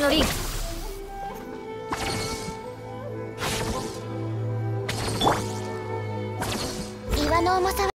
のリン。ク岩の重さは